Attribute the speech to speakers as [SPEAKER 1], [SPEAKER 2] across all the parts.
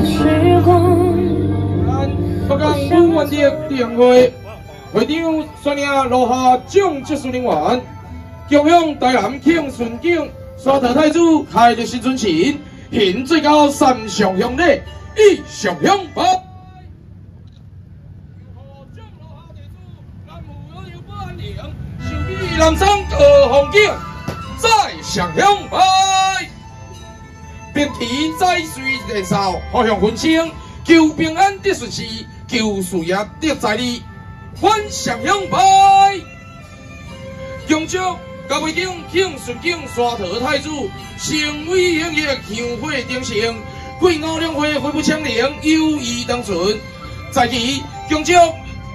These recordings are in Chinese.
[SPEAKER 1] 你曾度过的时光。
[SPEAKER 2] 北港武万的电会，会长率领落下奖技术人员，共向台南庆顺景沙特太子开的新春庆，献最高三项香礼，以上香拜。南山各风景，再上香拜，并提再随年少，互相分清，求平安得顺事，求事业得财利，欢上香拜。恭祝各位长庆顺景沙特太子，成为永业香火鼎盛，贵澳两会恢复昌宁，友谊长存。在期恭祝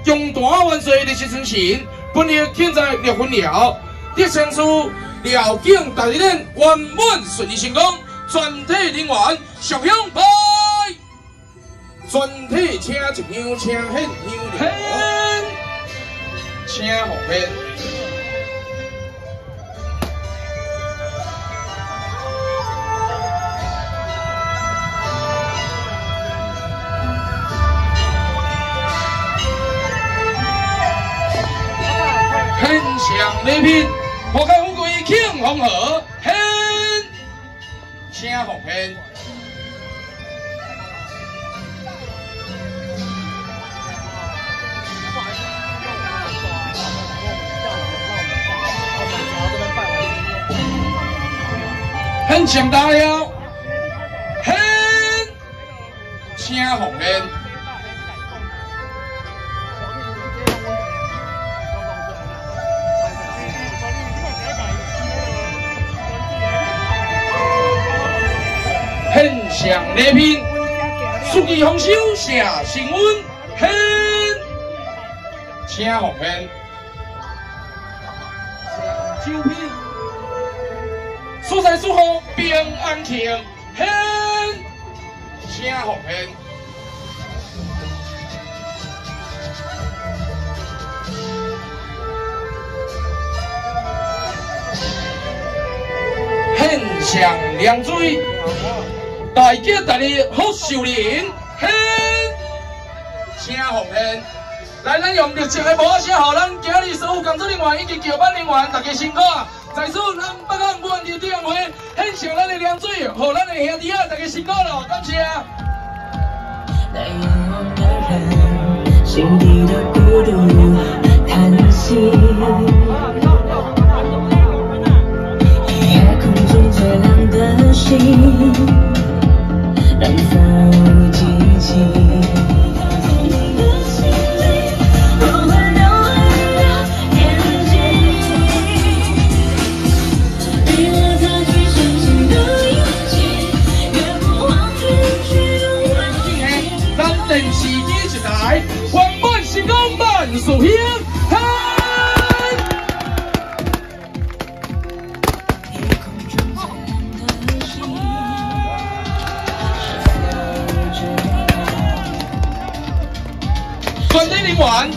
[SPEAKER 2] 中大万岁的新春庆。本日现在结婚了，得相处了境大人圆满顺利成功，全体人员上香拜，全体请一香，请献香礼，请红献。上礼品，花开富贵庆红河，请红献。很强大了，很，请红献。上礼品，书记丰收写新闻，献，请红献。上酒品，所在祝福平安庆，献，请红献。献上凉水。大家大利，福寿连，献，请奉献。来，咱用热情的歌声，好，咱今日所有工作人员以及交班人员，大家辛苦啊！在此，咱北港万人电会献上咱的凉水，和咱的兄弟啊，大家辛苦了，感谢。心底的孤独，叹息。功万寿兴。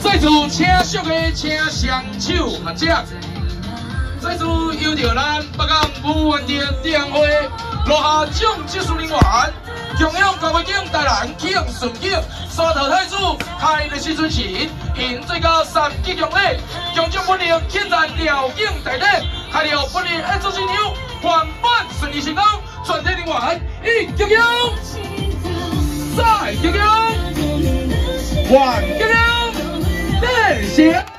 [SPEAKER 2] 再次请惜的请双手合掌，再次邀着咱北港武元的电会落下奖技术人员，共享高飞景台南庆顺景沙头太子开的新春庆，献最高三吉祥礼，恭祝本日庆在辽景台顶，开了本日一组新娘，圆满顺利成功，全体人员一吉祥，再吉祥，万吉祥。谢谢。